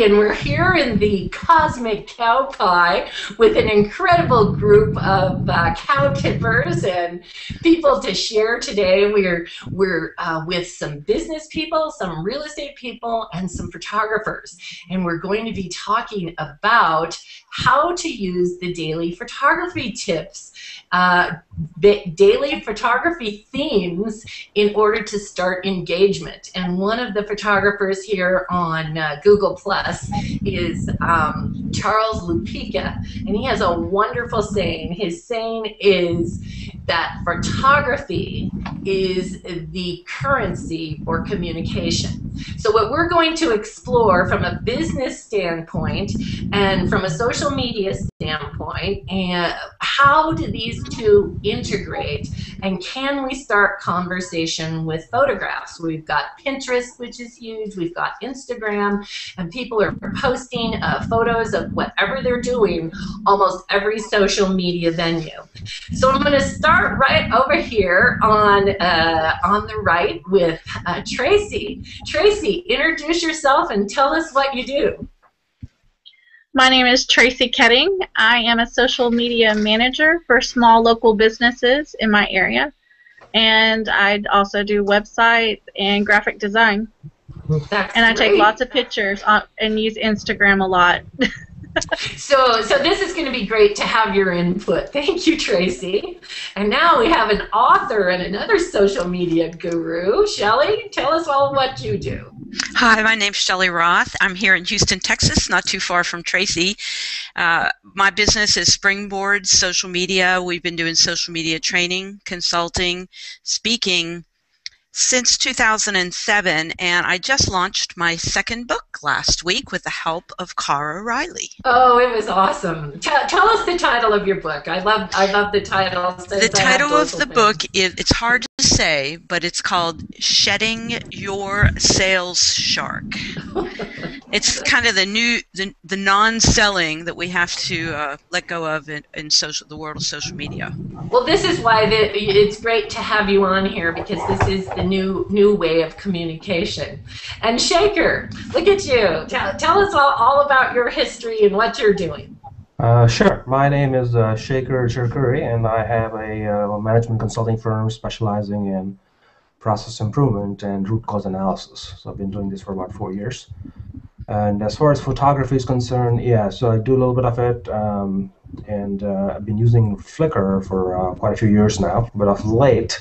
and we're here in the Cosmic Cow Pie with an incredible group of uh, cow tippers and people to share today. We're we're uh, with some business people, some real estate people, and some photographers, and we're going to be talking about how to use the daily photography tips uh, daily photography themes in order to start engagement. And one of the photographers here on uh, Google Plus is um, Charles Lupica, and he has a wonderful saying. His saying is that photography is the currency for communication. So what we're going to explore from a business standpoint and from a social media standpoint, and how do these two integrate, and can we start conversation with photographs? We've got Pinterest, which is huge. We've got Instagram, and people are posting uh, photos of whatever they're doing almost every social media venue. So I'm going to start right over here on uh, on the right with uh, Tracy. Tracy, introduce yourself and tell us what you do. My name is Tracy Ketting. I am a social media manager for small local businesses in my area. And I also do websites and graphic design. That's and I great. take lots of pictures on, and use Instagram a lot. so, so this is going to be great to have your input. Thank you, Tracy. And now we have an author and another social media guru. Shelly, tell us all what you do. Hi, my name's Shelly Roth. I'm here in Houston, Texas, not too far from Tracy. Uh, my business is Springboard Social Media. We've been doing social media training, consulting, speaking, since 2007, and I just launched my second book last week with the help of Carra Riley. Oh, it was awesome! Tell, tell us the title of your book. I love I love the title. The title of the book is it's hard to say, but it's called "Shedding Your Sales Shark." it's kind of the new the, the non-selling that we have to uh, let go of in, in social the world of social media. Well, this is why the, it's great to have you on here because this is the new new way of communication. And Shaker, look at you. Tell, tell us all, all about your history and what you're doing. Uh, sure. My name is uh, Shaker Cherukuri, and I have a uh, management consulting firm specializing in process improvement and root cause analysis. So I've been doing this for about four years. And as far as photography is concerned, yeah, so I do a little bit of it, um, and uh, I've been using Flickr for uh, quite a few years now. But of late,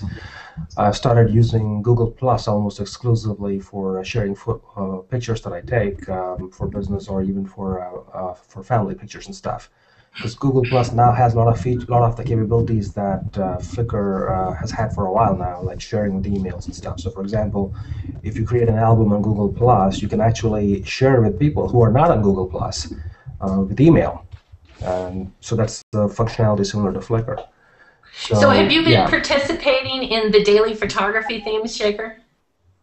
I started using Google Plus almost exclusively for uh, sharing uh, pictures that I take um, for business or even for uh, uh, for family pictures and stuff. Because Google Plus now has a lot of feat- lot of the capabilities that uh, Flickr has had for a while now, like sharing with emails and stuff. So, for example, if you create an album on Google Plus, you can actually share with people who are not on Google Plus with email. So that's the functionality similar to Flickr. So, so have you been yeah. participating in the daily photography themes, Shaker?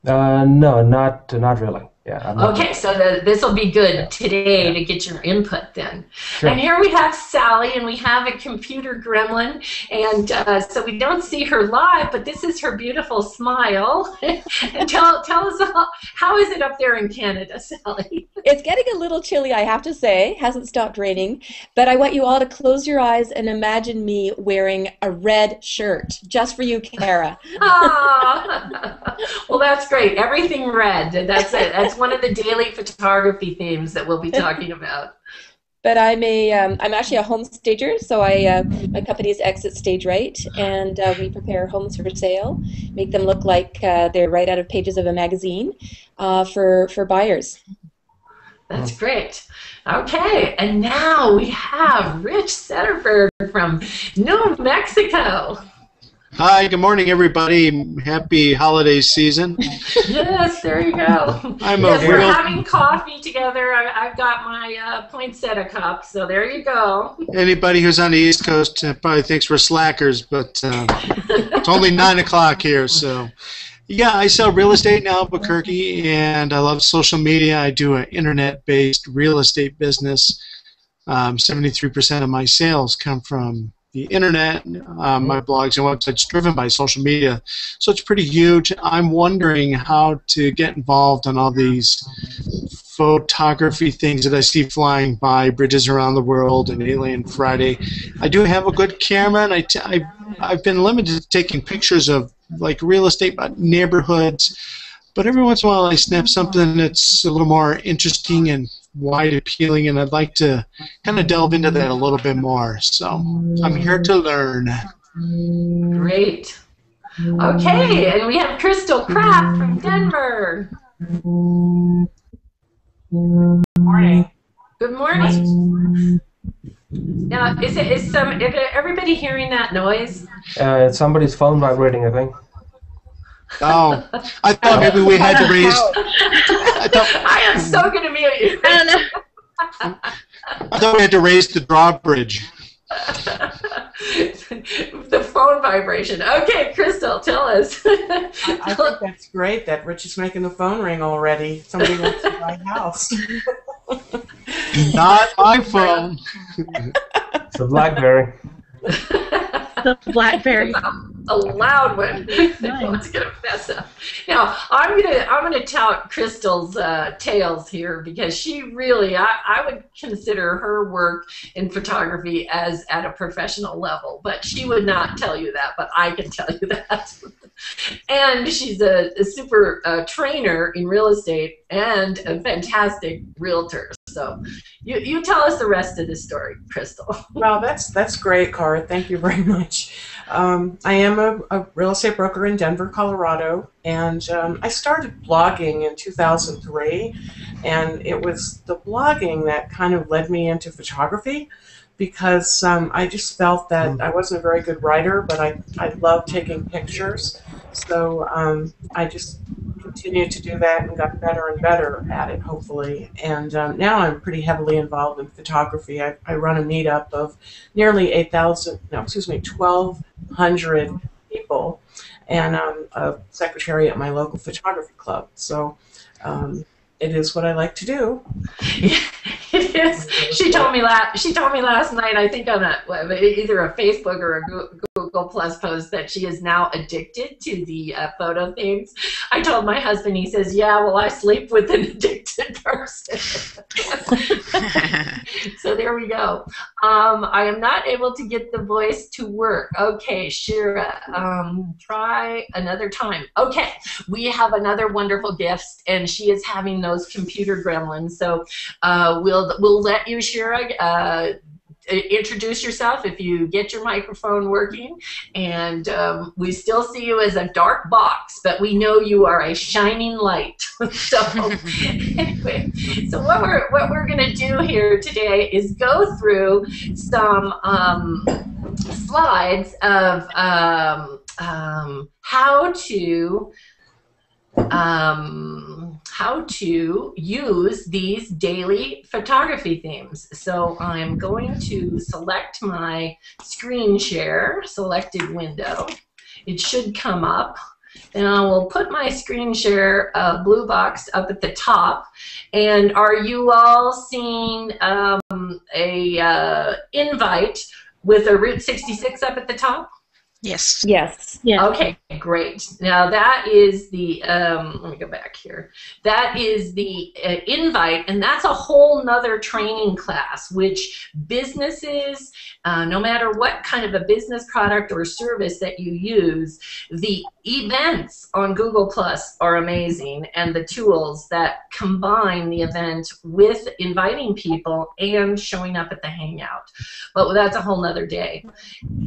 Uh, no, not not really. Yeah. Okay, so this will be good today to get your input then. Sure. And here we have Sally, and we have a computer gremlin, and uh, so we don't see her live, but this is her beautiful smile. and tell tell us how, how is it up there in Canada, Sally? It's getting a little chilly, I have to say. Hasn't stopped raining, but I want you all to close your eyes and imagine me wearing a red shirt, just for you, Carra. Ah, well, that's great. Everything red. That's it. That's one of the daily photography themes that we'll be talking about. But I'm a um, I'm actually a home stager, so I uh, my company is Exit Stage Right, and uh, we prepare homes for sale, make them look like uh, they're right out of pages of a magazine uh, for for buyers. That's great. Okay, and now we have Rich Setterberg from New Mexico. Hi, good morning, everybody. Happy holiday season. Yes, there you go. I'm a we're real. having coffee together. I, I've got my uh, poinsettia cup, so there you go. Anybody who's on the East Coast uh, probably thinks we're slackers, but uh, it's only nine o'clock here. So, yeah, I sell real estate in Albuquerque, and I love social media. I do an internet-based real estate business. Um, 73% of my sales come from the internet, uh, my blogs and websites driven by social media. So it's pretty huge. I'm wondering how to get involved in all these photography things that I see flying by bridges around the world and Alien Friday. I do have a good camera, and I t- I, I've been limited to taking pictures of like real estate neighborhoods. But every once in a while, I snap something that's a little more interesting and wide appealing, and I'd like to kind of delve into that a little bit more. So I'm here to learn. Great. Okay, and we have Crystal Kraft from Denver. Good Morning. Good morning. Now, is it is some is everybody hearing that noise? Uh, it's somebody's phone vibrating, I think. Oh, I thought maybe we had to raise. I thought, I am so gonna mute you. I don't know. I thought we had to raise the drawbridge. the phone vibration. Okay, Crystal, tell us. I think that's great that Rich is making the phone ring already. Somebody wants to buy a house. Not my phone. It's a BlackBerry. The BlackBerry. a loud one. It's gonna mess up. Now I'm gonna I'm gonna tout Crystal's uh, tales here because she really I, I would consider her work in photography as at a professional level, but she would not tell you that, but I can tell you that. and she's a, a super uh, trainer in real estate and a fantastic realtor. So you, you tell us the rest of the story, Crystal. Well, that's that's great, Carra. Thank you very much. Um, I am a, a, real estate broker in Denver, Colorado, and um, I started blogging in 2003, and it was the blogging that kind of led me into photography because um, I just felt that I wasn't a very good writer, but I, I love taking pictures. So um, I just continued to do that and got better and better at it, hopefully. And um, now I'm pretty heavily involved in photography. I, I run a meetup of nearly 8,000, no, excuse me, 1,200 people, and I'm a secretary at my local photography club. So um, it is what I like to do. it is. She told me last. She told me last night. I think on a either a Facebook or a Google Plus post that she is now addicted to the uh, photo things. I told my husband. He says, "Yeah, well, I sleep with an addicted person." so there we go. Um, I am not able to get the voice to work. Okay, Shira, um, try another time. Okay, we have another wonderful guest, and she is having those computer gremlins. So uh, we'll we'll let you, Shira. Uh, introduce yourself if you get your microphone working and um, we still see you as a dark box but we know you are a shining light so anyway so what we're what we're going to do here today is go through some um, slides of um, um how to um, how to use these daily photography themes. So I'm going to select my screen share, selected window. It should come up. And I will put my screen share uh, blue box up at the top. And are you all seeing um, a uh, invite with a Route 66 up at the top? Yes. Yes. Yeah. Okay, great. Now that is the, um, let me go back here. That is the uh, invite, and that's a whole nother training class, which businesses, uh, no matter what kind of a business product or service that you use, the events on Google Plus are amazing, and the tools that combine the event with inviting people and showing up at the hangout. But that's a whole nother day.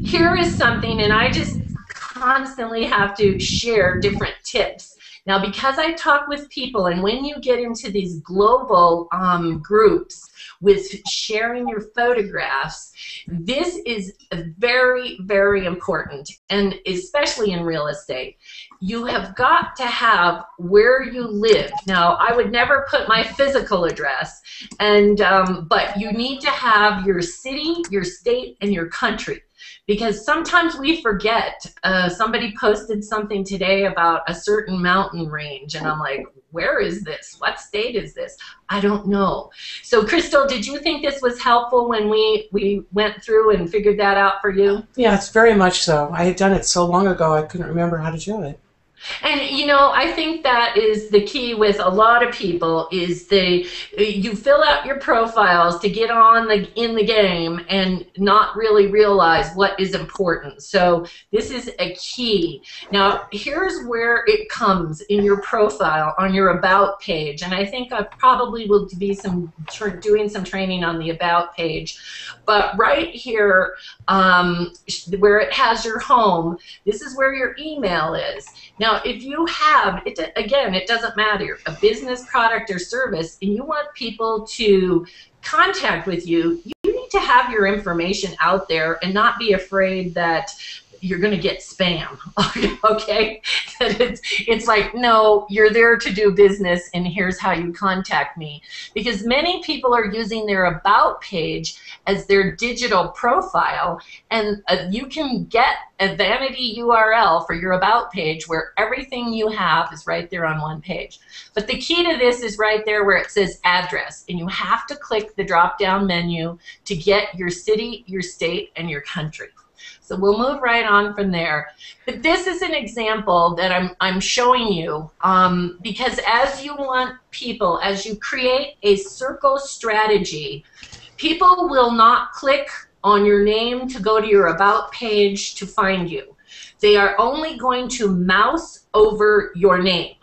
Here is something, and I I just constantly have to share different tips. Now, because I talk with people, and when you get into these global um, groups with sharing your photographs, this is very, very important, and especially in real estate. You have got to have where you live. Now, I would never put my physical address, and um, but you need to have your city, your state, and your country because sometimes we forget. Uh, somebody posted something today about a certain mountain range, and I'm like, where is this? What state is this? I don't know. So, Crystal, did you think this was helpful when we, we went through and figured that out for you? Yeah, it's very much so. I had done it so long ago, I couldn't remember how to do it. And you know, I think that is the key with a lot of people is they you fill out your profiles to get on the in the game and not really realize what is important. So this is a key. Now, here's where it comes in your profile on your about page, and I think I probably will be some doing some training on the about page. But right here, um, where it has your home, this is where your email is. Now, if you have, it, again, it doesn't matter, a business product or service, and you want people to contact with you, you need to have your information out there and not be afraid that you're going to get spam. okay? it's, it's like, no, you're there to do business and here's how you contact me. Because many people are using their About page as their digital profile, and uh, you can get a vanity URL for your About page where everything you have is right there on one page. But the key to this is right there where it says address, and you have to click the drop down menu to get your city, your state, and your country. So we'll move right on from there. But this is an example that I'm, I'm showing you um, because as you want people, as you create a circle strategy, people will not click on your name to go to your About page to find you. They are only going to mouse over your name.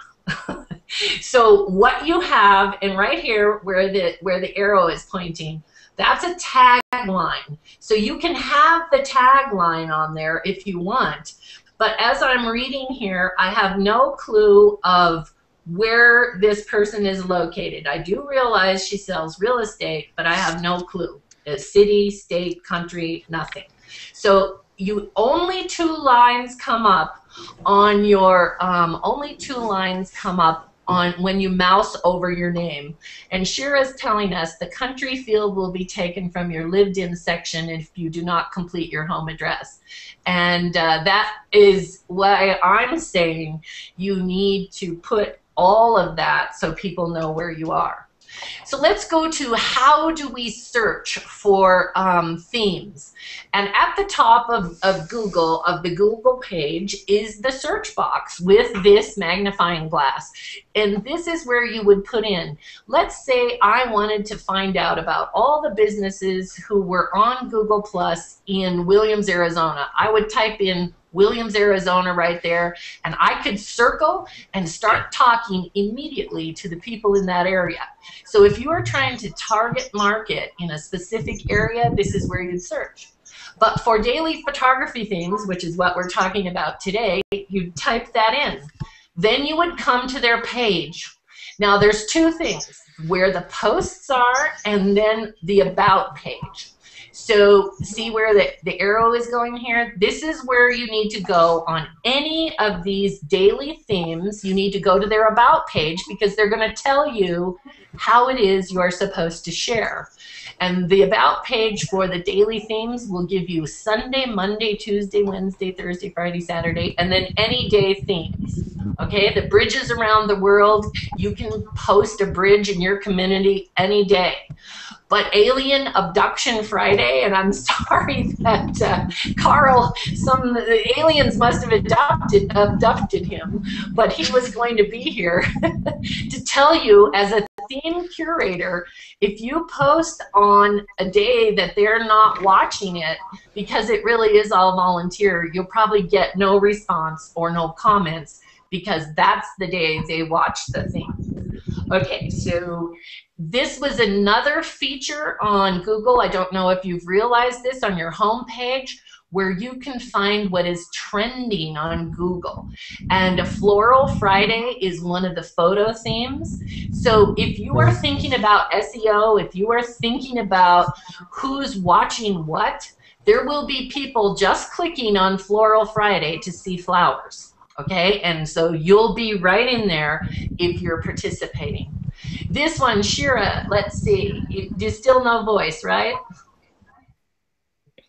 so what you have, and right here where the, where the arrow is pointing, that's a tagline. So you can have the tagline on there if you want. But as I'm reading here, I have no clue of where this person is located. I do realize she sells real estate, but I have no clue. A city, state, country, nothing. So you only two lines come up on your um, only two lines come up on when you mouse over your name. And Shira is telling us the country field will be taken from your lived in section if you do not complete your home address. And uh, that is why I'm saying you need to put all of that so people know where you are. So let's go to how do we search for um, themes. And at the top of, of Google, of the Google page, is the search box with this magnifying glass. And this is where you would put in, let's say I wanted to find out about all the businesses who were on Google Plus in Williams, Arizona. I would type in Williams, Arizona, right there, and I could circle and start talking immediately to the people in that area. So if you are trying to target market in a specific area, this is where you'd search. But for daily photography themes, which is what we're talking about today, you type that in. Then you would come to their page. Now there's two things, where the posts are and then the about page. So see where the, the arrow is going here? This is where you need to go on any of these daily themes. You need to go to their About page because they're going to tell you how it is you're supposed to share. And the About page for the daily themes will give you Sunday, Monday, Tuesday, Wednesday, Thursday, Friday, Saturday, and then any day themes. Okay, the bridges around the world, you can post a bridge in your community any day but Alien Abduction Friday, and I'm sorry that uh, Carl, some the aliens must have adopted, abducted him, but he was going to be here to tell you as a theme curator, if you post on a day that they're not watching it, because it really is all volunteer, you'll probably get no response or no comments because that's the day they watch the theme. Okay, so this was another feature on Google. I don't know if you've realized this on your home page where you can find what is trending on Google. And a Floral Friday is one of the photo themes. So if you are thinking about SEO, if you are thinking about who's watching what, there will be people just clicking on Floral Friday to see flowers. Okay, and so you'll be right in there if you're participating. This one, Shira, let's see. You, still no voice, right?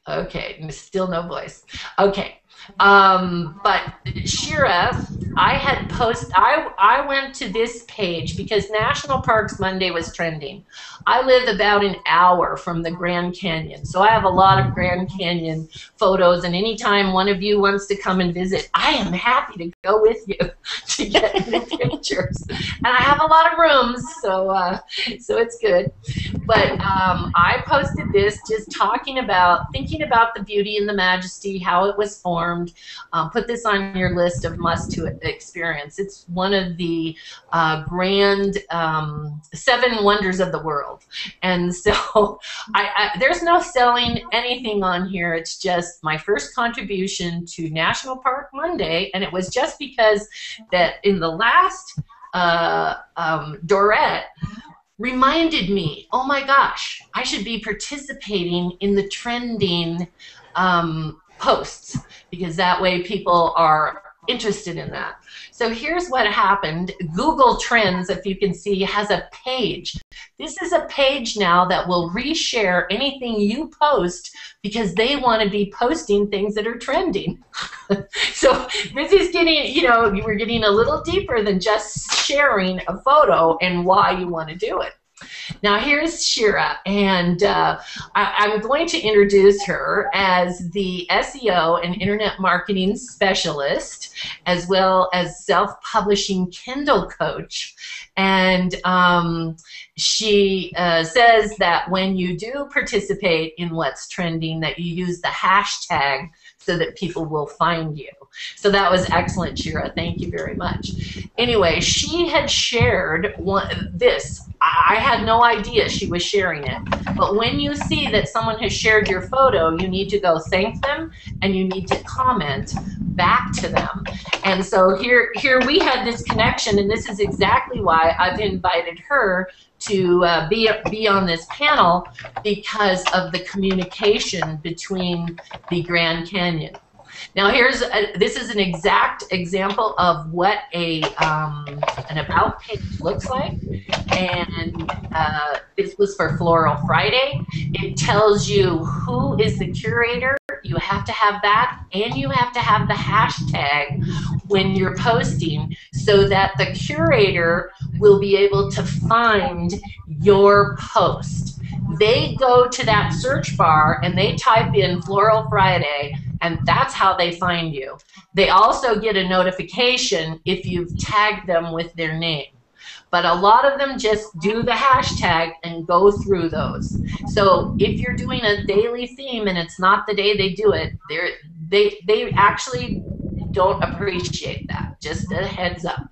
Okay, still no voice. Okay. Um, but Shira, I had post. I I went to this page because National Parks Monday was trending. I live about an hour from the Grand Canyon, so I have a lot of Grand Canyon photos. And anytime one of you wants to come and visit, I am happy to go with you to get the pictures. And I have a lot of rooms, so uh, so it's good. But um, I posted this just talking about thinking about the beauty and the majesty, how it was formed. Um, put this on your list of must to experience. It's one of the uh, grand um, seven wonders of the world. And so I, I, there's no selling anything on here. It's just my first contribution to National Park Monday. And it was just because that in the last uh, um, Dorette reminded me, oh my gosh, I should be participating in the trending um, posts because that way people are interested in that. So here's what happened. Google Trends, if you can see, has a page. This is a page now that will reshare anything you post because they want to be posting things that are trending. so this is getting, you know, we're getting a little deeper than just sharing a photo and why you want to do it. Now here's Shira, and uh, I, am going to introduce her as the SEO and Internet Marketing Specialist, as well as self-publishing Kindle coach. And um, she uh, says that when you do participate in what's trending, that you use the hashtag so that people will find you. So that was excellent, Shira. Thank you very much. Anyway, she had shared one, this I had no idea she was sharing it. But when you see that someone has shared your photo, you need to go thank them and you need to comment back to them. And so here, here we had this connection, and this is exactly why I've invited her to uh, be, be on this panel because of the communication between the Grand Canyon. Now here's a, this is an exact example of what a um, an about page looks like, and uh, this was for Floral Friday. It tells you who is the curator. You have to have that, and you have to have the hashtag when you're posting, so that the curator will be able to find your post. They go to that search bar and they type in Floral Friday and that's how they find you. They also get a notification if you've tagged them with their name. But a lot of them just do the hashtag and go through those. So if you're doing a daily theme and it's not the day they do it, they they they actually don't appreciate that. Just a heads up.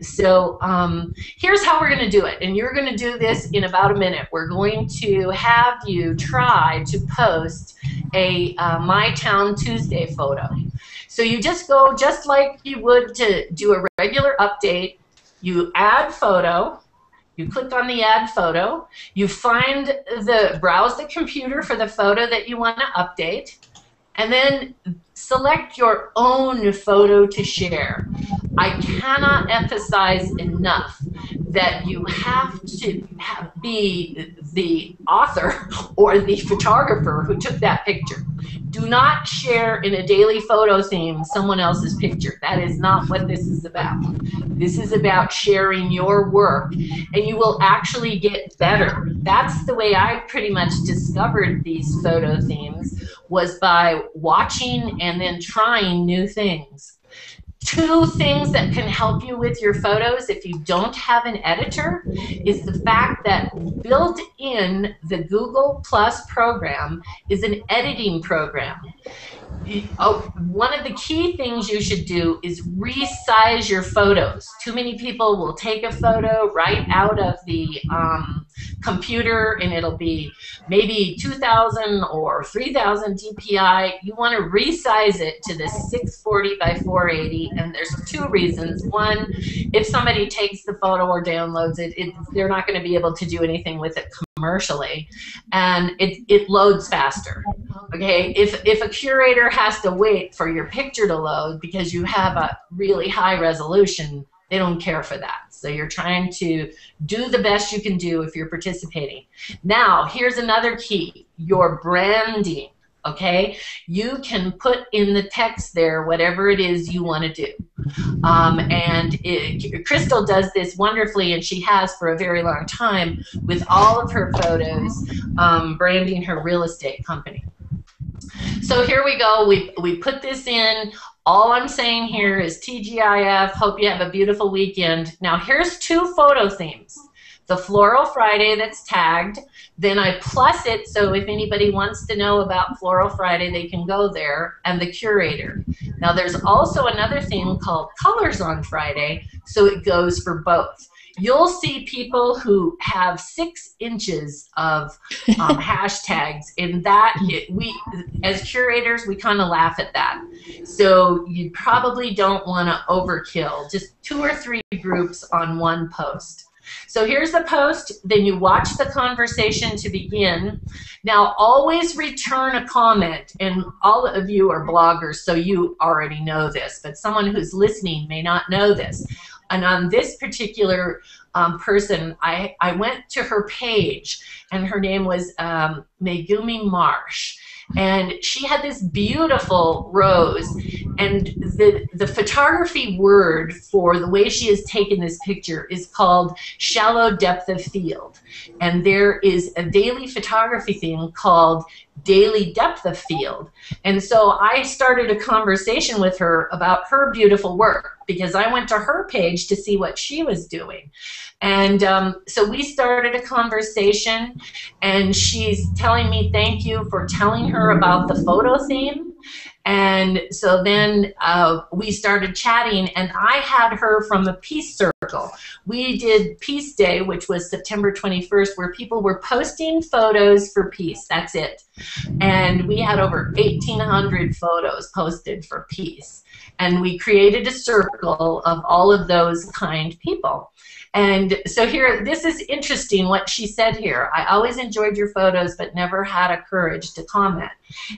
So um, here's how we're going to do it. And you're going to do this in about a minute. We're going to have you try to post a uh, My Town Tuesday photo. So you just go just like you would to do a regular update. You add photo. You click on the add photo. You find the browse the computer for the photo that you want to update. And then select your own photo to share. I cannot emphasize enough that you have to be the author or the photographer who took that picture. Do not share in a daily photo theme someone else's picture. That is not what this is about. This is about sharing your work, and you will actually get better. That's the way I pretty much discovered these photo themes was by watching and then trying new things. Two things that can help you with your photos if you don't have an editor is the fact that built in the Google Plus program is an editing program oh, one of the key things you should do is resize your photos. Too many people will take a photo right out of the um, computer and it'll be maybe 2000 or 3000 DPI. You want to resize it to the 640 by 480 and there's two reasons. One, if somebody takes the photo or downloads it, it they're not going to be able to do anything with it commercially and it, it loads faster. Okay, if, if a curator has to wait for your picture to load because you have a really high resolution, they don't care for that. So you're trying to do the best you can do if you're participating. Now, here's another key, your branding. Okay? You can put in the text there whatever it is you want to do. Um, and it, Crystal does this wonderfully, and she has for a very long time with all of her photos, um, branding her real estate company. So here we go. We, we put this in. All I'm saying here is TGIF. Hope you have a beautiful weekend. Now here's two photo themes. The Floral Friday that's tagged. Then I plus it so if anybody wants to know about Floral Friday, they can go there. And the curator. Now there's also another thing called Colors on Friday, so it goes for both you'll see people who have six inches of um, hashtags in that it, we as curators we kind of laugh at that so you probably don't want to overkill just two or three groups on one post so here's the post, then you watch the conversation to begin. Now always return a comment, and all of you are bloggers, so you already know this, but someone who's listening may not know this. And on this particular um, person, I, I went to her page, and her name was um, Megumi Marsh and she had this beautiful rose and the the photography word for the way she has taken this picture is called shallow depth of field. And there is a daily photography thing called daily depth of field. And so i started a conversation with her about her beautiful work because i went to her page to see what she was doing. And um, so we started a conversation, and she's telling me thank you for telling her about the photo theme. And so then uh, we started chatting, and I had her from a peace circle. We did Peace Day, which was September 21st, where people were posting photos for peace. That's it. And we had over 1,800 photos posted for peace. And we created a circle of all of those kind people. And so here, this is interesting what she said here. I always enjoyed your photos, but never had a courage to comment.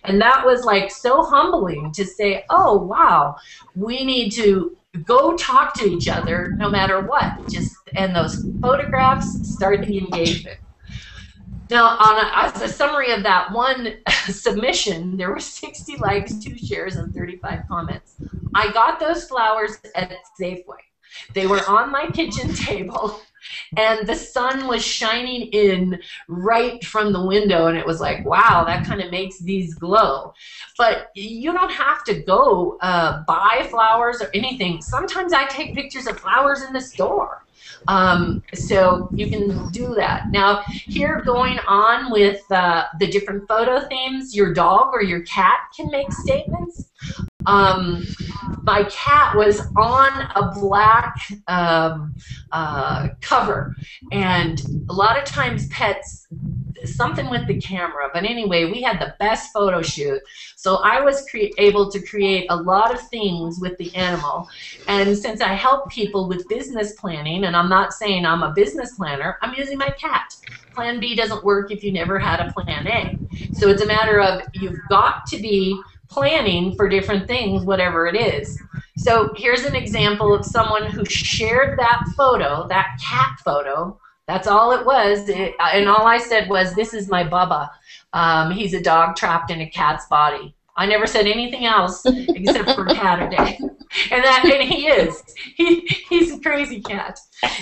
And that was like so humbling to say, oh, wow, we need to go talk to each other no matter what. Just And those photographs start the engagement. Now, on a, as a summary of that one submission, there were 60 likes, two shares, and 35 comments. I got those flowers at Safeway. They were on my kitchen table and the sun was shining in right from the window and it was like wow that kind of makes these glow but you don't have to go uh, buy flowers or anything sometimes i take pictures of flowers in the store um, so you can do that. Now, here going on with uh, the different photo themes, your dog or your cat can make statements. Um, my cat was on a black um, uh, cover, and a lot of times pets something with the camera. But anyway, we had the best photo shoot. So I was able to create a lot of things with the animal. And since I help people with business planning, and I'm not saying I'm a business planner, I'm using my cat. Plan B doesn't work if you never had a plan A. So it's a matter of you've got to be planning for different things, whatever it is. So here's an example of someone who shared that photo, that cat photo. That's all it was. It, and all I said was, This is my Bubba. Um, he's a dog trapped in a cat's body. I never said anything else except for cat a day. And that and he is. He he's a crazy cat.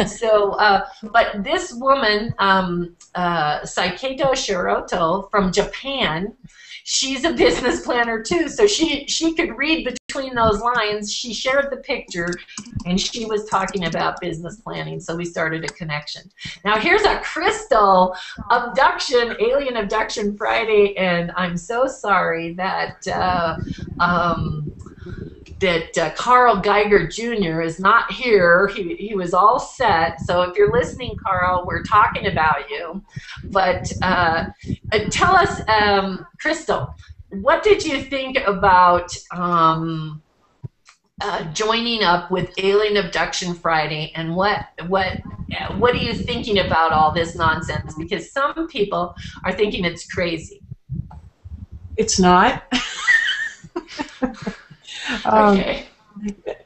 So uh, but this woman, um, uh, Saiketo Shiroto from Japan, she's a business planner too, so she she could read between those lines. She shared the picture, and she was talking about business planning, so we started a connection. Now here's a crystal abduction, alien abduction Friday, and I'm so sorry that. Uh, um, that uh, Carl Geiger Jr. is not here. He, he was all set. So if you're listening, Carl, we're talking about you. But uh, uh, tell us, um, Crystal, what did you think about um, uh, joining up with Alien Abduction Friday, and what what what are you thinking about all this nonsense? Because some people are thinking it's crazy. It's not. Um, okay.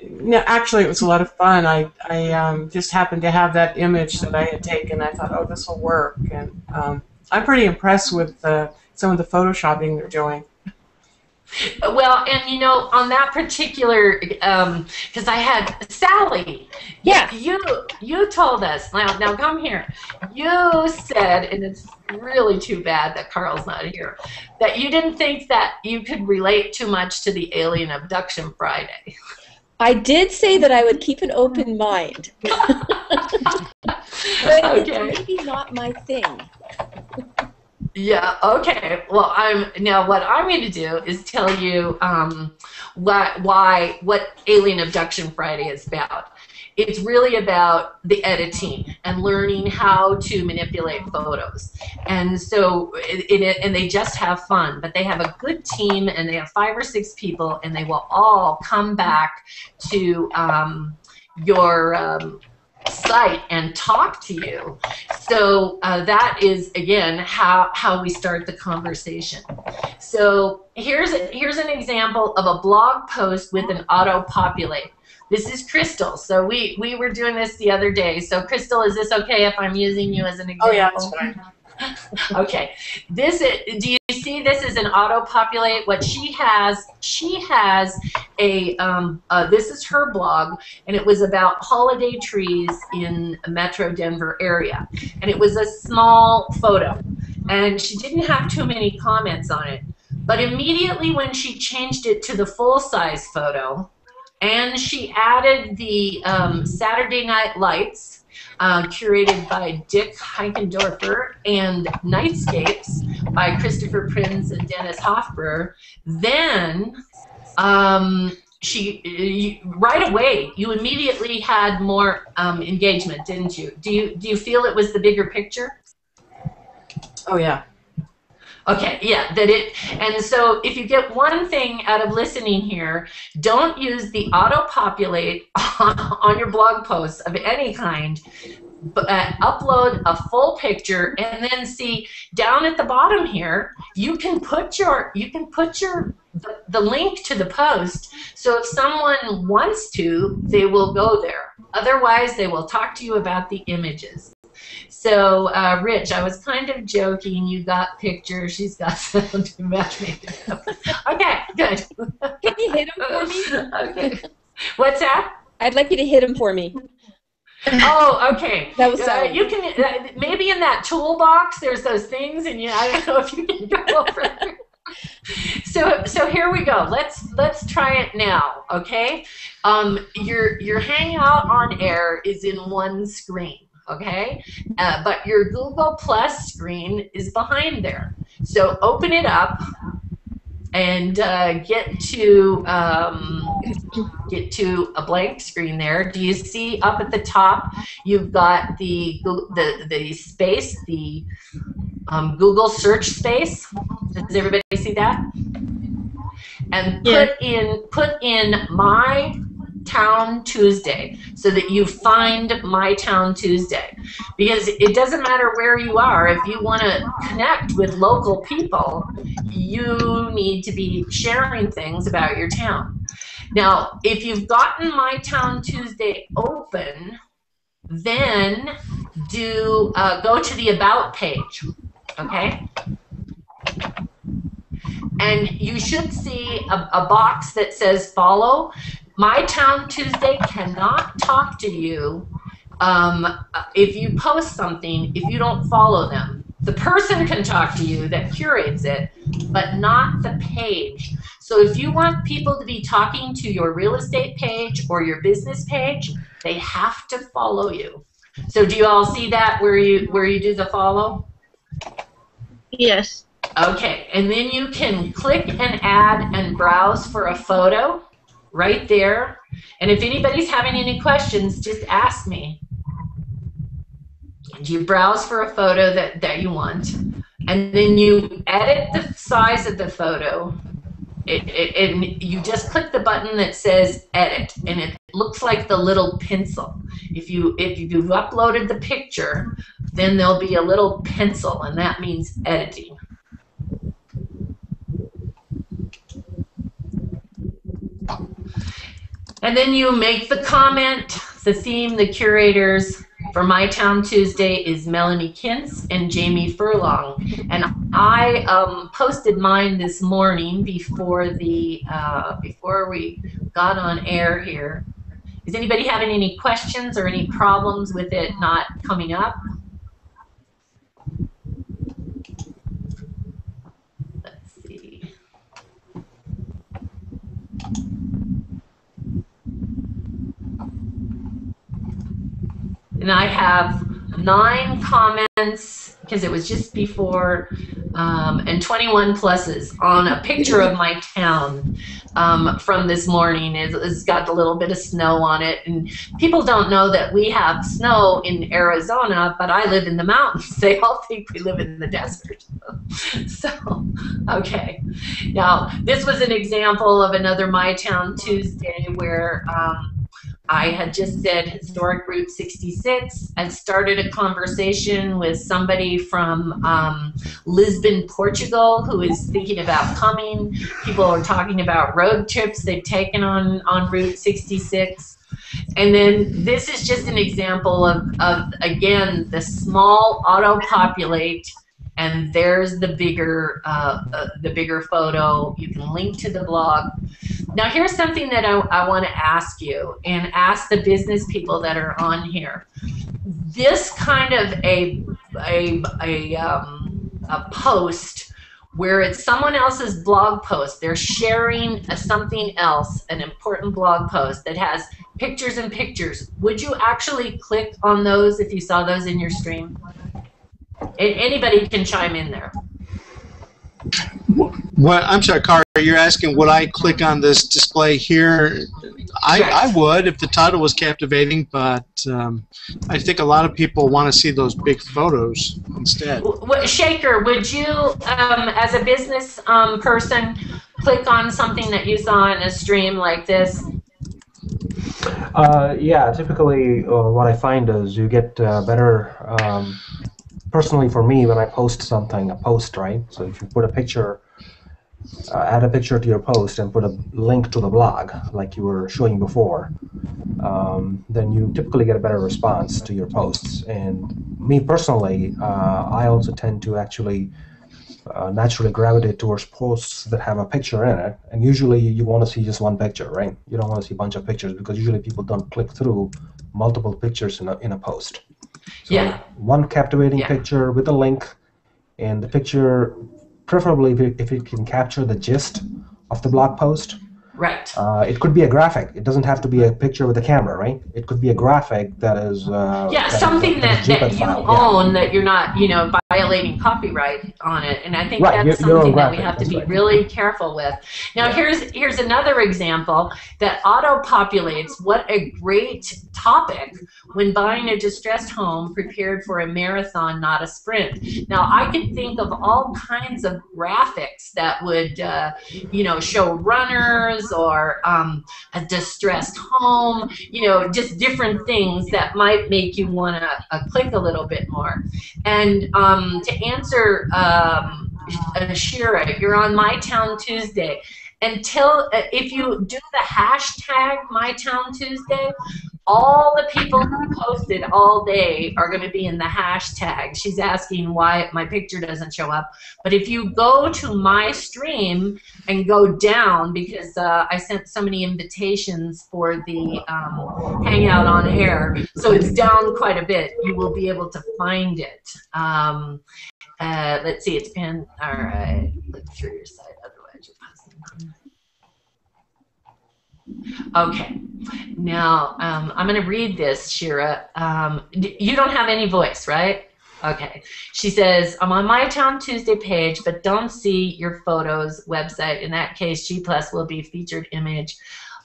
No, actually, it was a lot of fun. I, I um, just happened to have that image that I had taken. I thought, oh, this will work. And um, I'm pretty impressed with uh, some of the photoshopping they're doing. Well, and you know, on that particular, um, because I had Sally. Yeah. You you told us now. Now come here. You said, and it's really too bad that Carl's not here, that you didn't think that you could relate too much to the Alien Abduction Friday. I did say that I would keep an open mind. but Okay. it's maybe not my thing. Yeah. Okay. Well, I'm now. What I'm going to do is tell you um, what why what Alien Abduction Friday is about. It's really about the editing and learning how to manipulate photos. And so, it, it, and they just have fun. But they have a good team, and they have five or six people, and they will all come back to um, your um, site and talk to you. So uh, that is again how how we start the conversation. So here's a, here's an example of a blog post with an auto populate. This is Crystal. So we we were doing this the other day. So Crystal, is this okay if I'm using you as an example? Oh yeah, it's fine. okay. This is, do you see this is an auto populate? What she has, she has a um, uh, this is her blog, and it was about holiday trees in Metro Denver area, and it was a small photo, and she didn't have too many comments on it, but immediately when she changed it to the full size photo, and she added the um, Saturday Night Lights uh, curated by Dick Heikendorfer, and Nightscapes by Christopher Prinz and Dennis Hofbrer, then um, she you, right away you immediately had more um, engagement, didn't you? Do you do you feel it was the bigger picture? Oh yeah. Okay, yeah, that it, and so if you get one thing out of listening here, don't use the auto-populate on, on your blog posts of any kind, but uh, upload a full picture and then see down at the bottom here, you can put your, you can put your, the, the link to the post, so if someone wants to, they will go there. Otherwise, they will talk to you about the images. So, uh, Rich, I was kind of joking. You got pictures. She's got sound to match me. okay, good. Can you hit him for me? okay. What's that? I'd like you to hit him for me. Oh, okay. That was Uh, you can uh, maybe in that toolbox. There's those things, and you, I don't know if you can go over there. So, so here we go. Let's let's try it now. Okay. Um, your your Hangout on air is in one screen. Okay, uh, but your Google Plus screen is behind there. So open it up and uh, get to um, get to a blank screen there. Do you see up at the top? You've got the the the space, the um, Google search space. Does everybody see that? And Yeah. put in put in my town Tuesday so that you find my town Tuesday. Because it doesn't matter where you are if you want to connect with local people you need to be sharing things about your town. Now if you've gotten my town Tuesday open then do uh, go to the about page okay? And you should see a, a box that says follow my Town Tuesday cannot talk to you um, if you post something if you don't follow them. The person can talk to you that curates it, but not the page. So if you want people to be talking to your real estate page or your business page, they have to follow you. So do you all see that where you where you do the follow? Yes. Okay, and then you can click and add and browse for a photo right there. And if anybody's having any questions, just ask me. And you browse for a photo that, that you want, and then you edit the size of the photo. It, it, and you just click the button that says edit, and it looks like the little pencil. If you if you've uploaded the picture, then there'll be a little pencil, and that means editing. And then you make the comment, the theme, the curators, for My Town Tuesday is Melanie Kintz and Jamie Furlong. And I um, posted mine this morning before the uh, before we got on air here. Is anybody having any questions or any problems with it not coming up? Let's see. And I have nine comments because it was just before, um, and 21 pluses on a picture of my town um, from this morning. It, it's got a little bit of snow on it, and people don't know that we have snow in Arizona, but I live in the mountains. They all think we live in the desert. so, okay. Now, this was an example of another My Town Tuesday where. Um, I had just said historic Route 66. I started a conversation with somebody from um, Lisbon, Portugal, who is thinking about coming. People are talking about road trips they've taken on, on Route 66. And then this is just an example of, of again, the small auto-populate and there's the bigger uh, uh, the bigger photo. You can link to the blog. Now here's something that I, I want to ask you and ask the business people that are on here. This kind of a a a, um, a post where it's someone else's blog post. They're sharing something else, an important blog post that has pictures and pictures. Would you actually click on those if you saw those in your stream? Anybody can chime in there. Well, I'm sorry, Carra, you're asking would I click on this display here? I, I would if the title was captivating, but um, I think a lot of people want to see those big photos instead. Shaker, would you, um, as a business um, person, click on something that you saw in a stream like this? Uh, yeah, typically uh, what I find is you get uh, better um, personally for me when I post something, a post, right? So if you put a picture, uh, add a picture to your post and put a link to the blog, like you were showing before, um, then you typically get a better response to your posts. And me personally, uh, I also tend to actually uh, naturally gravitate towards posts that have a picture in it. And usually you want to see just one picture, right? You don't want to see a bunch of pictures because usually people don't click through multiple pictures in a, in a post. So yeah. One captivating yeah. picture with a link, and the picture, preferably if it, if it can capture the gist of the blog post, Right. Uh, it could be a graphic. It doesn't have to be a picture with a camera, right? It could be a graphic that is. Uh, yeah, that something that, that, you file. own yeah. that you're not, you know, violating copyright on it, and I think right. that's your, something that we have to be right. really careful with. Now, yeah. here's here's another example that auto populates. What a great topic when buying a distressed home prepared for a marathon, not a sprint. Now, I could think of all kinds of graphics that would, uh, you know, show runners or um, a distressed home, you know, just different things that might make you want to uh, click a little bit more. And um, to answer um, Shira, you're on My Town Tuesday until uh, if you do the hashtag My Town Tuesday, all the people who posted all day are going to be in the hashtag. She's asking why my picture doesn't show up. But if you go to my stream and go down, because uh, I sent so many invitations for the um, Hangout on Air, so it's down quite a bit, you will be able to find it. Um, uh, let's see, it's been, all right, look through your site. Okay. Now, um, I'm going to read this, Shira. Um, you don't have any voice, right? Okay. She says, I'm on my Town Tuesday page, but don't see your photos website. In that case, G Plus will be featured image.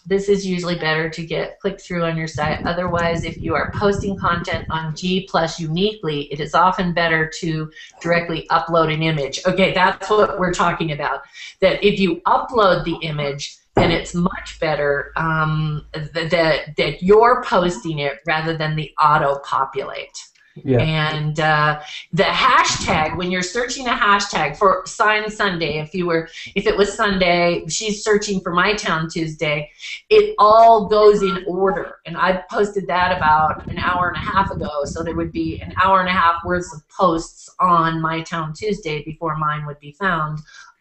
This is usually better to get click through on your site. Otherwise, if you are posting content on G Plus uniquely, it is often better to directly upload an image. Okay, that's what we're talking about. That if you upload the image, then it's much better um, that, that you're posting it rather than the auto populate. Yeah. And uh, the hashtag, when you're searching a hashtag for Sign Sunday, if you were, if it was Sunday, she's searching for My Town Tuesday, it all goes in order. And I posted that about an hour and a half ago, so there would be an hour and a half worth of posts on My Town Tuesday before mine would be found.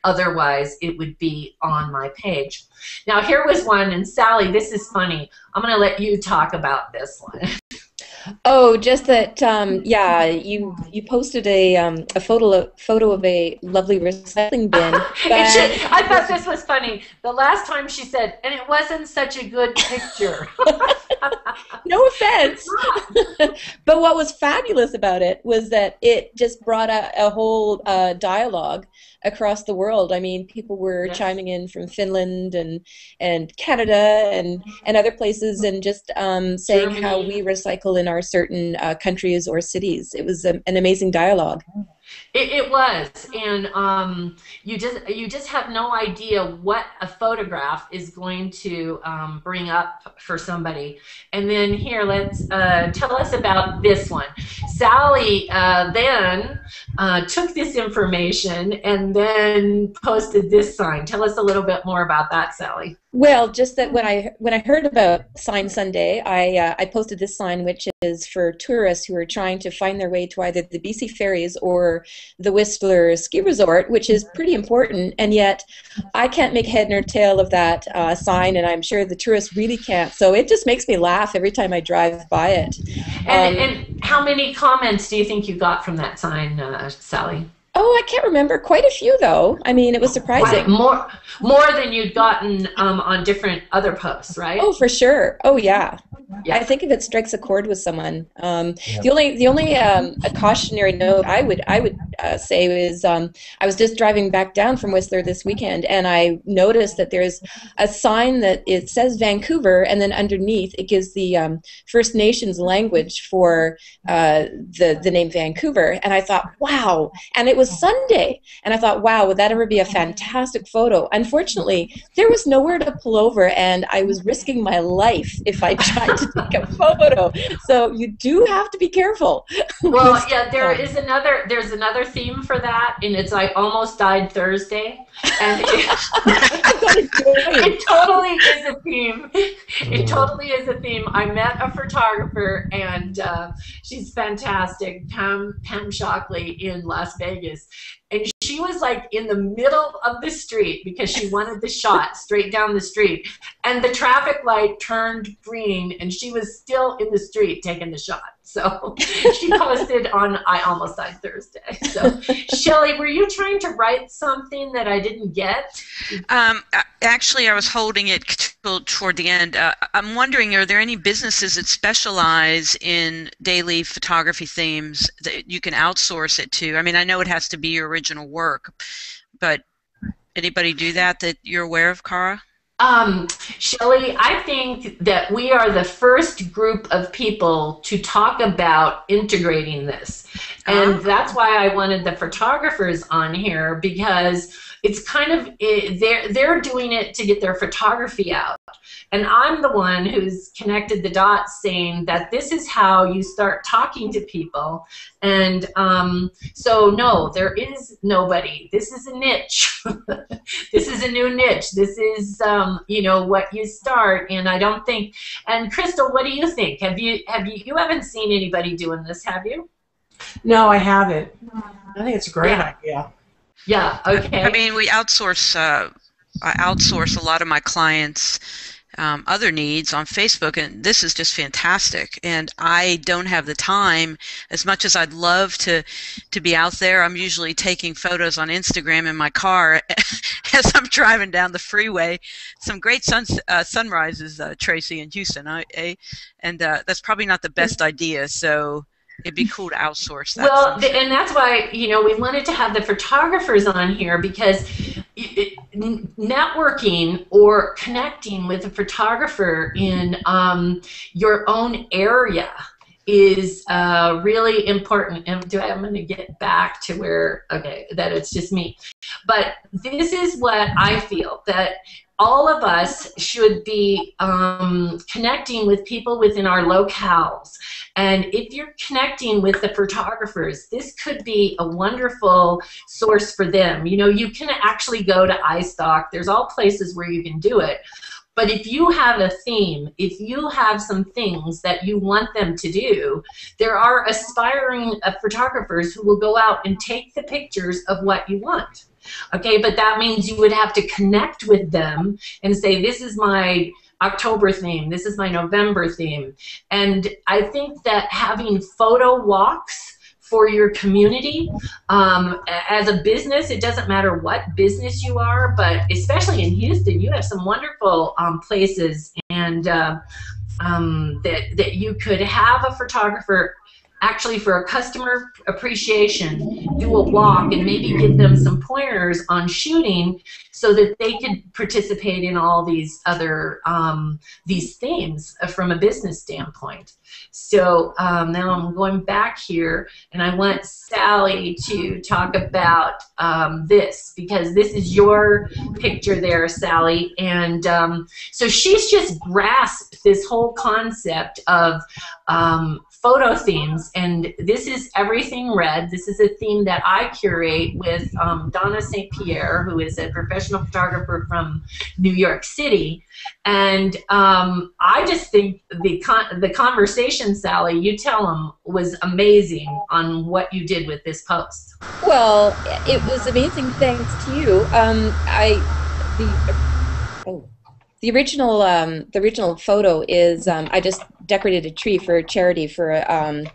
Otherwise, it would be on my page. Now, here was one, and Sally, this is funny. I'm going to let you talk about this one. Oh, just that. Um, yeah, you you posted a um, a photo of, photo of a lovely recycling bin. Should- I thought this was funny. The last time she said, and it wasn't such a good picture. no offense. but what was fabulous about it was that it just brought a, a whole uh, dialogue across the world. I mean, people were Yes. chiming in from Finland and and Canada and and other places, and just um, saying how we recycle in our certain uh, countries or cities. It was a, an amazing dialogue. It, it was, and um, you just you just have no idea what a photograph is going to um, bring up for somebody. And then here, let's uh, tell us about this one. Sally uh, then uh, took this information and then posted this sign. Tell us a little bit more about that, Sally. Well, just that when I when I heard about Sign Sunday, I uh, I posted this sign, which is for tourists who are trying to find their way to either the BC Ferries or the Whistler Ski Resort, which is pretty important. And yet, I can't make head nor tail of that uh, sign, and I'm sure the tourists really can't. So it just makes me laugh every time I drive by it. And, Um, and how many comments do you think you got from that sign, uh, Sally? Oh, I can't remember. Quite a few, though. I mean, it was surprising. More, more than you'd gotten um, on different other posts, right? Oh, for sure. Oh, yeah. Yeah. I think if it strikes a chord with someone, um, Yeah. the only the only um, a cautionary note I would I would uh, say is um, I was just driving back down from Whistler this weekend, and I noticed that there's a sign that it says Vancouver, and then underneath it gives the um, First Nations language for uh, the the name Vancouver, and I thought, wow, and it was Sunday, and I thought, wow, would that ever be a fantastic photo? Unfortunately, there was nowhere to pull over, and I was risking my life if I tried to take a photo. So you do have to be careful. Well, yeah, there is another. There's another theme for that, and it's I almost died Thursday, and it, I've got a feeling. it totally is a theme. It totally is a theme. I met a photographer, and uh, she's fantastic, Pam Pam Shockley in Las Vegas, and she was like in the middle of the street because she wanted the shot straight down the street, and the traffic light turned green, and she was still in the street taking the shot. So she posted on I almost died Thursday. So Shelly, were you trying to write something that I didn't get? Um, actually, I was holding it toward the end. Uh, I'm wondering, are there any businesses that specialize in daily photography themes that you can outsource it to? I mean, I know it has to be your original work, but anybody do that that you're aware of, Carra? Um, Shelly, I think that we are the first group of people to talk about integrating this. And Ah. that's why I wanted the photographers on here because it's kind of eh, they're they're doing it to get their photography out. And I'm the one who's connected the dots saying that this is how you start talking to people. And um, so, no, there is nobody. This is a niche. this is a new niche. This is, um, you know, what you start. And I don't think. And Crystal, what do you think? Have you have you you haven't seen anybody doing this, have you? No, I haven't. I think it's a great Yeah. idea. Yeah. Okay. I mean, we outsource. Uh, I outsource a lot of my clients' um, other needs on Facebook, and this is just fantastic. And I don't have the time, as much as I'd love to, to be out there. I'm usually taking photos on Instagram in my car as I'm driving down the freeway. Some great sun, uh, sunrises, uh, Tracy and Houston, I, eh? and uh, that's probably not the best idea. So it'd be cool to outsource that. Well, th- and that's why you know we wanted to have the photographers on here because it, it, networking or connecting with a photographer in um, your own area is uh, really important. And do I, I'm going to get back to where okay that it's just me. But this is what I feel that all of us should be um, connecting with people within our locales. And if you're connecting with the photographers, this could be a wonderful source for them. You know, you can actually go to iStock. There's all places where you can do it. But if you have a theme, if you have some things that you want them to do, there are aspiring uh, photographers who will go out and take the pictures of what you want. Okay, but that means you would have to connect with them and say, this is my October theme, this is my November theme. And I think that having photo walks for your community. Um, as a business, it doesn't matter what business you are, but especially in Houston, you have some wonderful um, places and uh, um, that, that you could have a photographer actually for a customer appreciation do a walk and maybe give them some pointers on shooting so that they could participate in all these other um, these themes from a business standpoint. So um, now I'm going back here and I want Sally to talk about um, this because this is your picture there Sally. And um, so she's just grasped this whole concept of um, photo themes, and this is Everything Red. This is a theme that I curate with um, Donna St. Pierre, who is a professional photographer from New York City. And um, I just think the con- the conversation, Sally, you tell them, was amazing on what you did with this post. Well, it was amazing thanks to you. Um, I the oh the original um, the original photo is um, I just decorated a tree for a charity for um,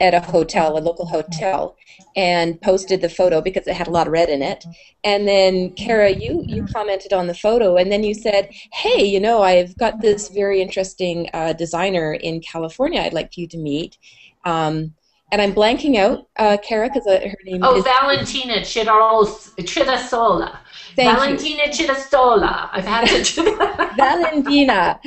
at a hotel, a local hotel, and posted the photo because it had a lot of red in it. And then Carra, you you commented on the photo, and then you said, "Hey, you know, I've got this very interesting uh, designer in California. I'd like you to meet." Um, and I'm blanking out, uh, Carra, because uh, her name oh, is. Oh, Valentina Cirasola. Thank Valentina Cirasola. I've had to. Valentina.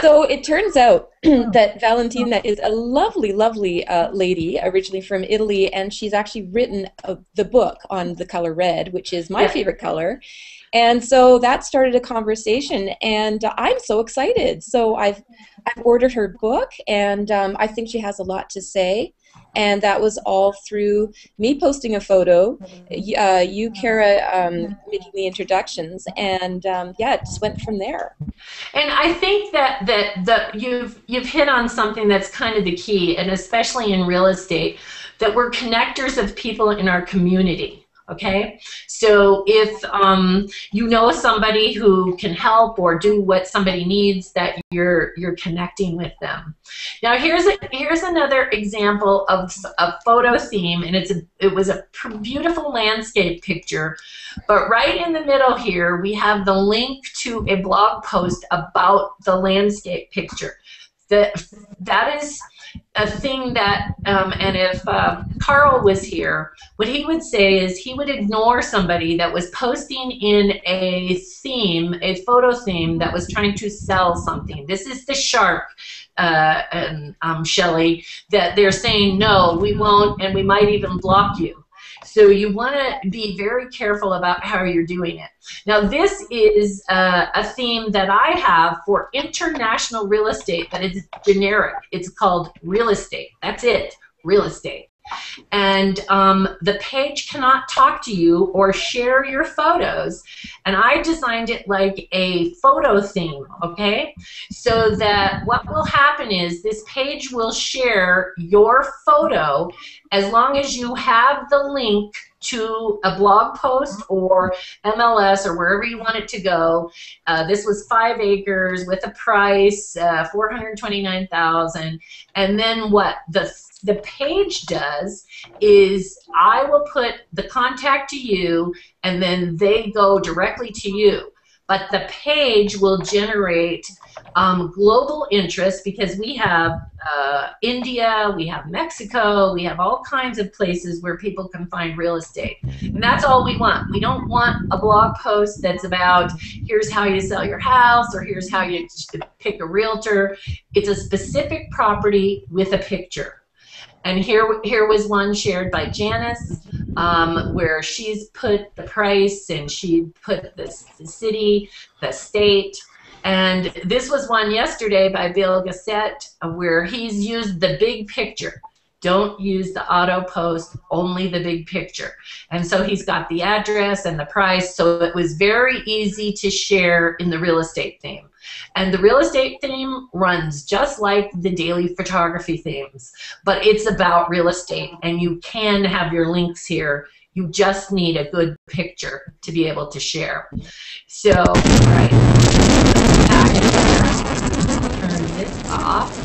So it turns out that Valentina is a lovely, lovely uh, lady, originally from Italy, and she's actually written uh, the book on the color red, which is my Yeah. favorite color. And so that started a conversation, and uh, I'm so excited. So I've I've ordered her book, and um, I think she has a lot to say. And that was all through me posting a photo, uh, you, Carra, um, making the introductions, and um, yeah, it just went from there. And I think that that that you've you've hit on something that's kind of the key, and especially in real estate, that we're connectors of people in our community. Okay, so if um, you know somebody who can help or do what somebody needs, that you're you're connecting with them. Now here's a here's another example of a photo theme, and it's a it was a beautiful landscape picture but right in the middle here, we have the link to a blog post about the landscape picture. That that is a thing that, um, and if uh, Carl was here, what he would say is he would ignore somebody that was posting in a theme, a photo theme that was trying to sell something. This is the shark, uh, um, Shelley, that they're saying no, we won't, and we might even block you. So you want to be very careful about how you're doing it. Now this is uh, a theme that I have for international real estate, but it's generic. It's called real estate. That's it, real estate. And um, the page cannot talk to you or share your photos. And I designed it like a photo theme, okay? So that what will happen is this page will share your photo as long as you have the link to a blog post or MLS or wherever you want it to go. Uh, this was five acres with a price, uh, 429,000. And then what the the page does is I will put the contact to you, and then they go directly to you. But the page will generate um, global interest because we have uh, India, we have Mexico, we have all kinds of places where people can find real estate. And that's all we want. We don't want a blog post that's about here's how you sell your house or here's how you pick a realtor. It's a specific property with a picture. And here, here was one shared by Janice, um, where she's put the price and she put the, the city, the state, and this was one yesterday by Bill Gassett where he's used the big picture. Don't use the auto post, only the big picture. And so he's got the address and the price, so it was very easy to share in the real estate theme. And the real estate theme runs just like the daily photography themes, but it's about real estate, and you can have your links here. You just need a good picture to be able to share. So, right turn this off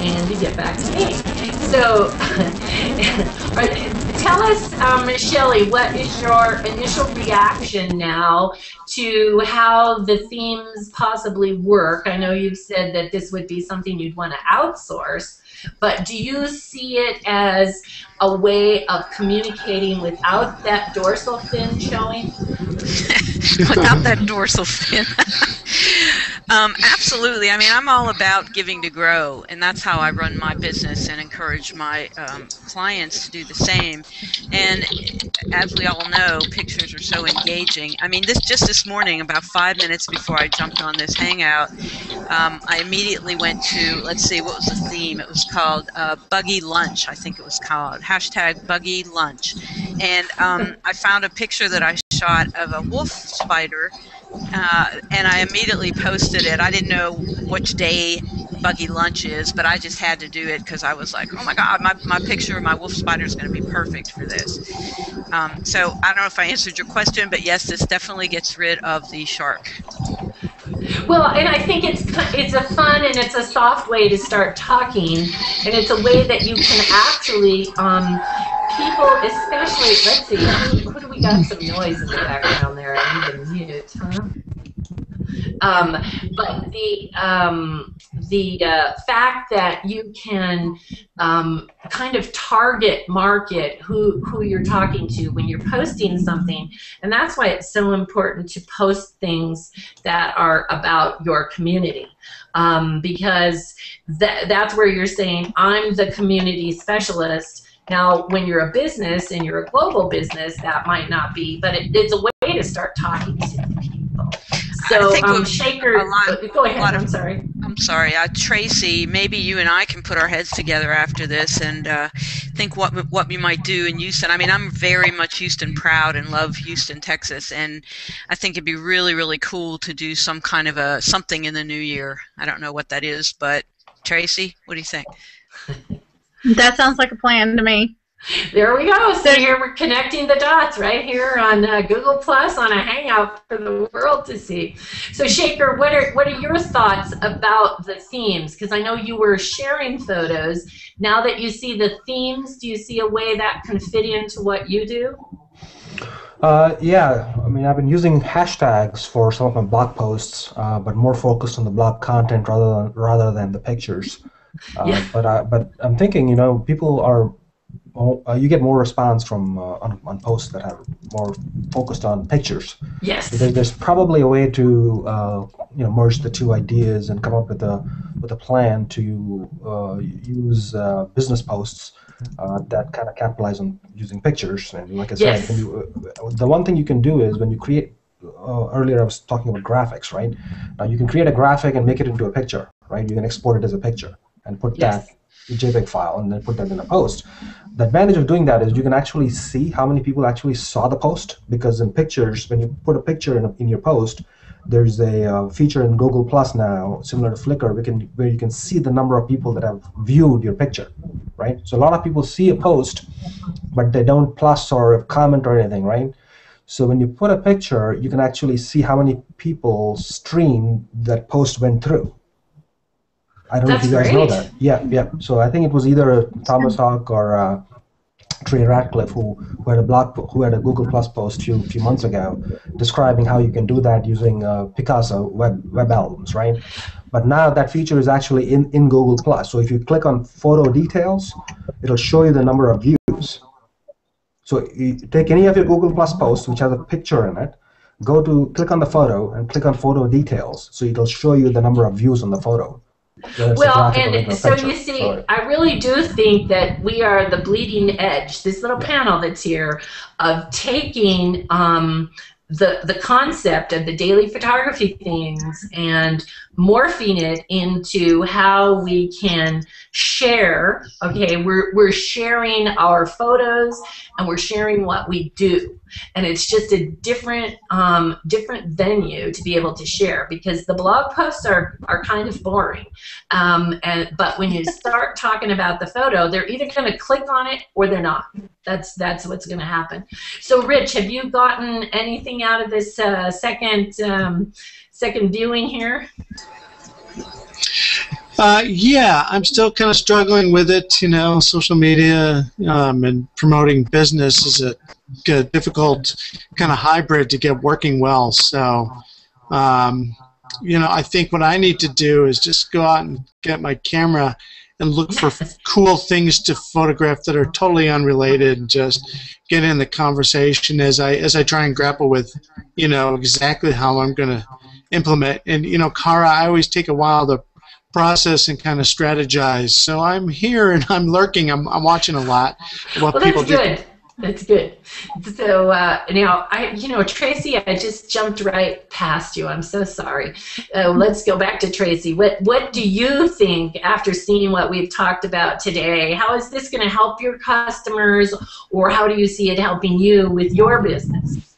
and you get back to me. So, tell us, um, Shelly, what is your initial reaction now to how the themes possibly work? I know you've said that this would be something you'd want to outsource, but do you see it as a way of communicating without that dorsal fin showing? without that dorsal fin. Um, absolutely. I mean, I'm all about giving to grow, and that's how I run my business and encourage my um, clients to do the same. And as we all know, pictures are so engaging. I mean, this just this morning, about five minutes before I jumped on this hangout, um, I immediately went to let's see, what was the theme? It was called uh, Buggy Lunch, I think it was called hashtag Buggy Lunch, and um, I found a picture that I shot of a wolf spider uh, and I immediately posted it. I didn't know which day Buggy Lunch is, but I just had to do it because I was like, oh my God, my, my picture of my wolf spider is going to be perfect for this. Um, so I don't know if I answered your question, but yes, this definitely gets rid of the shark. Well, and I think it's it's a fun and it's a soft way to start talking, and it's a way that you can actually um, people, especially, let's see, who, who, do we got some noise in the background there? I need to mute, huh? Um, but the um, the uh, fact that you can um, kind of target market who who you're talking to when you're posting something, and that's why it's so important to post things that are about your community. Um, because that, that's where you're saying, I'm the community specialist, now, when you're a business and you're a global business, that might not be, but it, it's a way to start talking to people. So, um, Shaker, lot, go ahead. Of, I'm sorry. I'm sorry, uh, Tracy. Maybe you and I can put our heads together after this and uh, think what what we might do in Houston. I mean, I'm very much Houston proud and love Houston, Texas, and I think it'd be really, really cool to do some kind of a something in the new year. I don't know what that is, but Tracy, what do you think? That sounds like a plan to me. There we go. So here we're connecting the dots right here on uh, Google Plus on a Hangout for the world to see. So Shaker, what are what are your thoughts about the themes? Because I know you were sharing photos. Now that you see the themes, do you see a way that can fit into what you do? Uh, yeah, I mean, I've been using hashtags for some of my blog posts, uh, but more focused on the blog content rather than rather than the pictures. Uh, yeah. But I, but I'm thinking, you know, people are uh, you get more response from uh, on, on posts that are more focused on pictures. Yes. There, there's probably a way to uh, you know merge the two ideas and come up with a with a plan to uh, use uh, business posts that kind of capitalize on using pictures. And like I said, yes. you, the one thing you can do is when you create. earlier, I was talking about graphics, right? Now you can create a graphic and make it into a picture, right? You can export it as a picture and put yes. that JPEG file and then put that in a post. The advantage of doing that is you can actually see how many people actually saw the post because in pictures, when you put a picture in, a, in your post, there's a uh, feature in Google Plus now, similar to Flickr, we can, where you can see the number of people that have viewed your picture, right? So a lot of people see a post, but they don't plus or comment or anything, right? So when you put a picture, you can actually see how many people stream that post went through. I don't That's know if you guys great. know that. Yeah, yeah. So I think it was either Thomas Hawk or uh, Trey Ratcliff who, who had a blog who had a Google Plus post a few, few months ago describing how you can do that using uh, Picasa web web albums, right? But now that feature is actually in, in Google Plus. So if you click on photo details, it'll show you the number of views. So you take any of your Google Plus posts which has a picture in it, go to click on the photo and click on photo details. So it'll show you the number of views on the photo well, and so you see, Sorry. I really do think that we are the bleeding edge. This little panel that's here of taking um, the the concept of the daily photography things and morphing it into how we can share okay we're we're sharing our photos and we're sharing what we do and it's just a different um, different venue to be able to share because the blog posts are are kind of boring. Um, and but when you start talking about the photo they're either going to click on it or they're not. That's that's what's going to happen. So rich have you gotten anything out of this uh, second um, second viewing here uh, yeah, I'm still kind of struggling with it. You know, social media um, and promoting business is a, a, difficult kind of hybrid to get working well. So, um, you know, I think what I need to do is just go out and get my camera and look for cool things to photograph that are totally unrelated and just get in the conversation as I as I try and grapple with, you know, exactly how I'm going to implement. And you know, Carra, I always take a while to process and kind of strategize. So I'm here and I'm lurking. I'm, I'm watching a lot. What well, people that's good. Do. That's good. So uh, now, I, you know, Tracy, I just jumped right past you. I'm so sorry. Uh, let's go back to Tracy. What What do you think after seeing what we've talked about today? How is this going to help your customers, or how do you see it helping you with your business?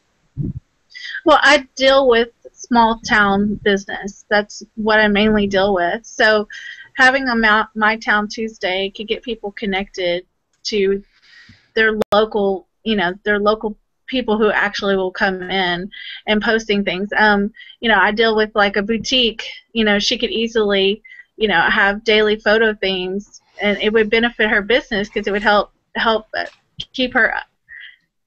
Well, I deal with small town business. That's what I mainly deal with. So having a My Town Tuesday could get people connected to their local, you know, their local people who actually will come in and posting things. Um, you know, I deal with like a boutique. You know, she could easily, you know, have daily photo themes, and it would benefit her business because it would help help keep her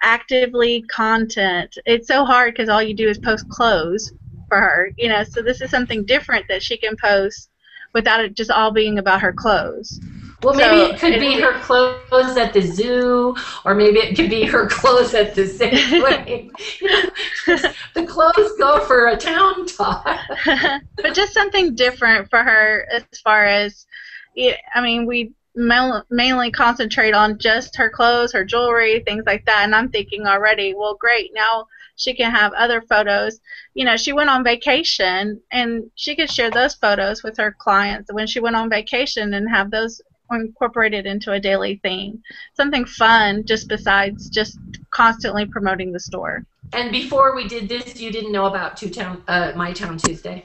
actively content. It's so hard because all you do is post clothes for her, you know. So this is something different that she can post without it just all being about her clothes. Well, maybe so, it could be her clothes at the zoo, or maybe it could be her clothes at the Safeway. you know, the clothes go for a town talk. but just something different for her as far as, I mean, we mainly concentrate on just her clothes, her jewelry, things like that. And I'm thinking already, well, great, now she can have other photos. You know, she went on vacation and she could share those photos with her clients when she went on vacation and have those incorporated into a daily theme. Something fun just besides just constantly promoting the store. And before we did this, you didn't know about Two Town, uh, My Town Tuesday.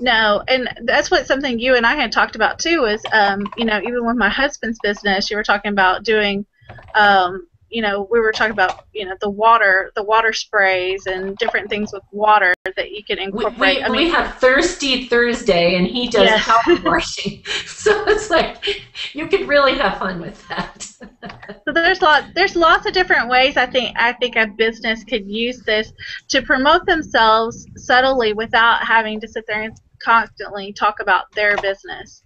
No, and that's what something you and I had talked about too. Is um, you know, even with my husband's business, you were talking about doing um, you know, we were talking about, you know, the water, the water sprays and different things with water that you can incorporate. We, we, I mean, we have Thirsty Thursday, and he does yes. power washing, so it's like you could really have fun with that. so there's lot, there's lots of different ways. I think I think a business could use this to promote themselves subtly without having to sit there and constantly talk about their business.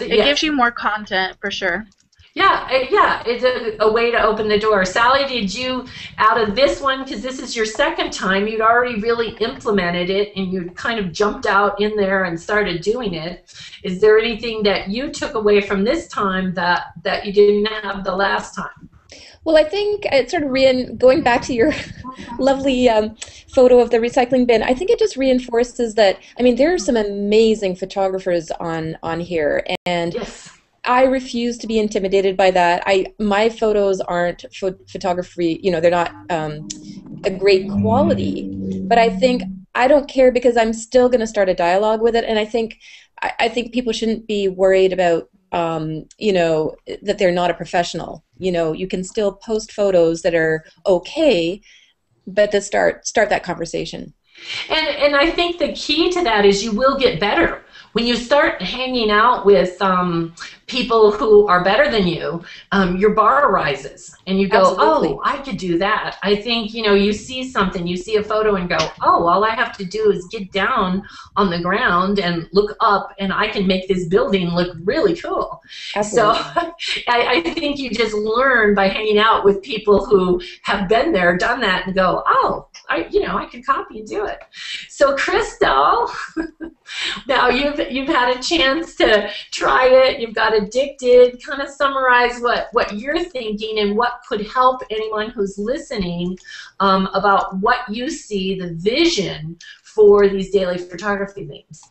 It yes. gives you more content for sure. Yeah, yeah, it's a, a, way to open the door. Sally, did you, out of this one, because this is your second time, you'd already really implemented it and you kind of jumped out in there and started doing it. Is there anything that you took away from this time that, that you didn't have the last time? Well, I think it sort of re- going back to your lovely um, photo of the recycling bin. I think it just reinforces that. I mean, there are some amazing photographers on on here, and yes. I refuse to be intimidated by that. I my photos aren't pho- photography, you know, they're not um, a great quality, but I think I don't care because I'm still going to start a dialogue with it, and I think I, I think people shouldn't be worried about um, you know that they're not a professional. You know, you can still post photos that are okay, but to start start that conversation. And and I think the key to that is you will get better when you start hanging out with um, people who are better than you, um, your bar rises, and you go, Absolutely. "Oh, I could do that." I think you know, you see something, you see a photo, and go, "Oh, all I have to do is get down on the ground and look up, and I can make this building look really cool." Absolutely. So I, I think you just learn by hanging out with people who have been there, done that, and go, "Oh, I, you know, I can copy and do it." So, Crystal, now you've you've had a chance to try it. You've got addicted. Kind of summarize what what you're thinking and what could help anyone who's listening um, about what you see the vision for these daily photography themes.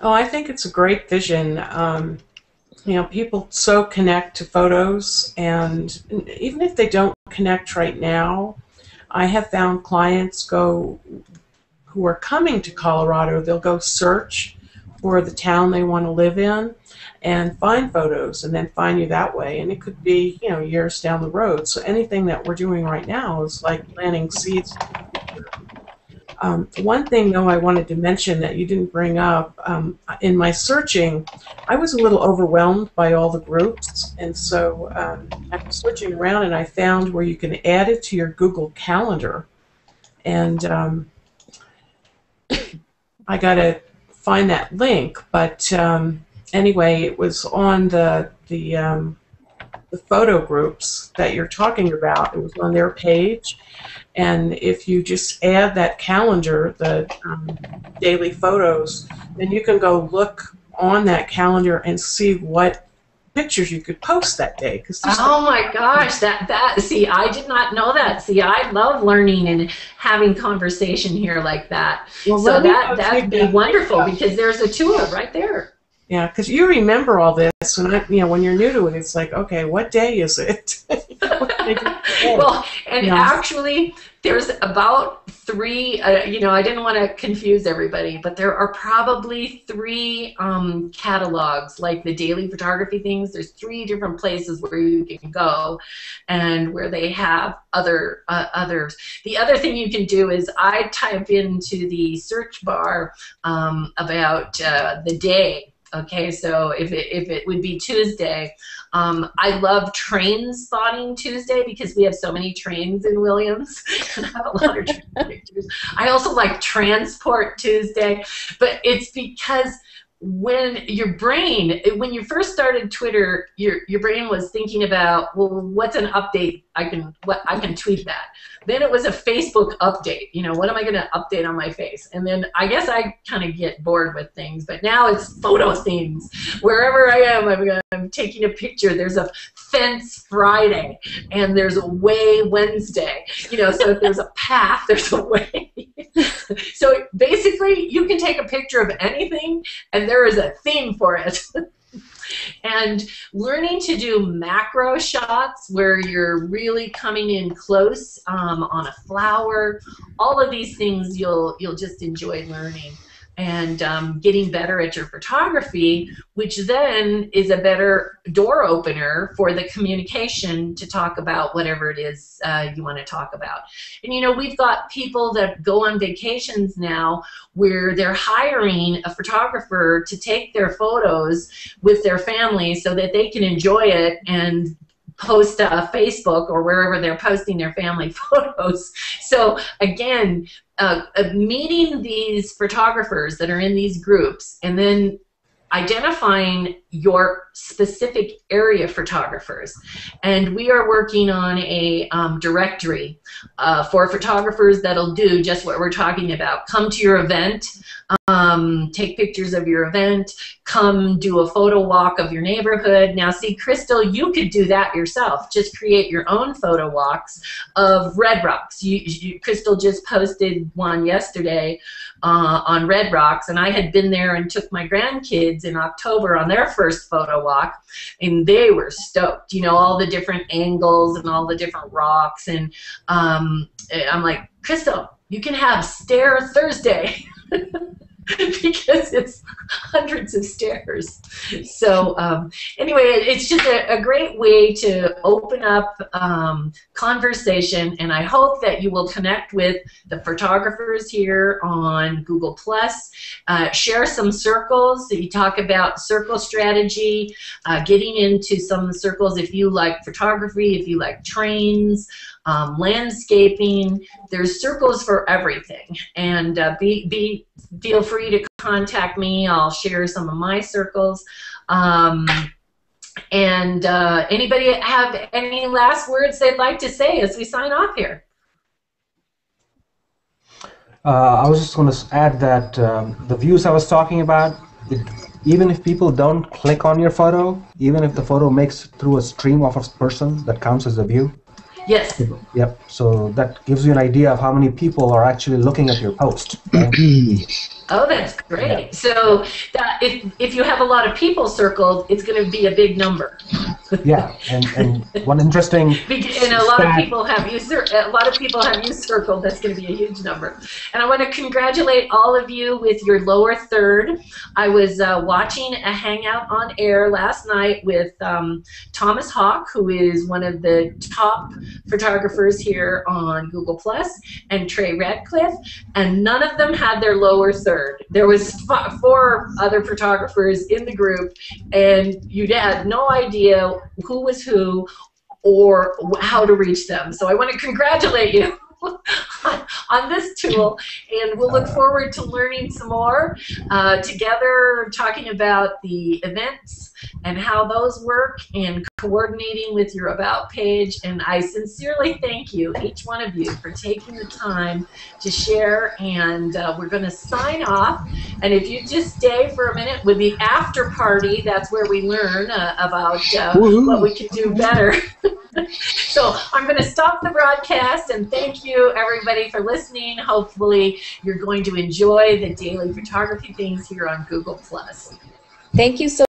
Oh, I think it's a great vision. Um, you know, people so connect to photos, and even if they don't connect right now, I have found clients go who are coming to Colorado. They'll go search for the town they want to live in and find photos, and then find you that way. And it could be you know years down the road. So anything that we're doing right now is like planting seeds. Um, one thing, though, I wanted to mention that you didn't bring up um, in my searching, I was a little overwhelmed by all the groups, and so um, I was switching around and I found where you can add it to your Google Calendar, and um, I got to find that link. But um, anyway, it was on the the um, the photo groups that you're talking about. It was on their page, and if you just add that calendar, the um, daily photos, then you can go look on that calendar and see what pictures you could post that day. Because Oh my gosh, that that see, I did not know that. See, I love learning and having conversation here like that. well, so that that'd be that wonderful because there's a tool right there. Yeah, because you remember all this, and I, you know when you're new to it, it's like, okay, what day is it? What can I do today? well, and Yeah. actually, there's about three. Uh, you know, I didn't want to confuse everybody, but there are probably three um, catalogs, like the daily photography things. There's three different places where you can go, and where they have other uh, others. The other thing you can do is I type into the search bar um, about uh, the day. Okay, so if it, if it would be Tuesday, um, I love train spotting Tuesday because we have so many trains in Williams. and I have a lot of train pictures. I also like Transport Tuesday, but it's because when your brain, when you first started Twitter, your your brain was thinking about, well, what's an update? I can what I can tweet that. Then it was a Facebook update. You know, what am I going to update on my face? And then I guess I kind of get bored with things, but now it's photo themes. Wherever I am, I'm, I'm taking a picture. There's a fence Friday, and there's a way Wednesday. You know, so if there's a path, there's a way. so basically, you can take a picture of anything, and there is a theme for it. And learning to do macro shots where you're really coming in close um, on a flower all of these things you'll you'll just enjoy learning and um, getting better at your photography which then is a better door opener for the communication to talk about whatever it is uh, you want to talk about. And you know we've got people that go on vacations now where they're hiring a photographer to take their photos with their family so that they can enjoy it and post uh, Facebook or wherever they're posting their family photos. So again, uh, uh, meeting these photographers that are in these groups and then identifying your specific area photographers. And we are working on a um, directory uh, for photographers that'll do just what we're talking about. Come to your event, um, take pictures of your event, come do a photo walk of your neighborhood. Now, see, Crystal, you could do that yourself. Just create your own photo walks of Red Rocks. You, you, Crystal just posted one yesterday uh, on Red Rocks, and I had been there and took my grandkids in October on their first photo walk, and they were stoked. You know, all the different angles and all the different rocks, and um, I'm like, Crystal, you can have Stare Thursday. because it's hundreds of stairs. So um, anyway, it's just a, a, great way to open up um, conversation, and I hope that you will connect with the photographers here on Google Plus. Uh, share some circles. That you talk about circle strategy, uh, getting into some of the circles if you like photography, if you like trains um, landscaping. There's circles for everything, and uh, be be feel free to contact me. I'll share some of my circles. Um, and uh, anybody have any last words they'd like to say as we sign off here? Uh, I was just going to add that um, the views I was talking about, it, even if people don't click on your photo, even if the photo makes through a stream of a person, that counts as a view. Yes. Yep. So that gives you an idea of how many people are actually looking at your post. Right? Oh, that's great. Yeah. So that if if you have a lot of people circled, it's going to be a big number. yeah, and, and one interesting and a lot stat. of people have you a lot of people have you circled. That's going to be a huge number. And I want to congratulate all of you with your lower third. I was uh, watching a hangout on air last night with um, Thomas Hawk, who is one of the top photographers here on Google Plus, and Trey Ratcliff, and none of them had their lower third. There was four other photographers in the group, and you had no idea who was who or how to reach them. So I want to congratulate you. on, on, this tool, and we'll look forward to learning some more uh, together, talking about the events and how those work and coordinating with your About page. And I sincerely thank you, each one of you, for taking the time to share. And uh, we're going to sign off. And if you just stay for a minute with the after party, that's where we learn uh, about uh, what we can do better. so I'm going to stop the broadcast and thank you everybody for listening. Hopefully you're going to enjoy the daily photography things here on Google+. Thank you so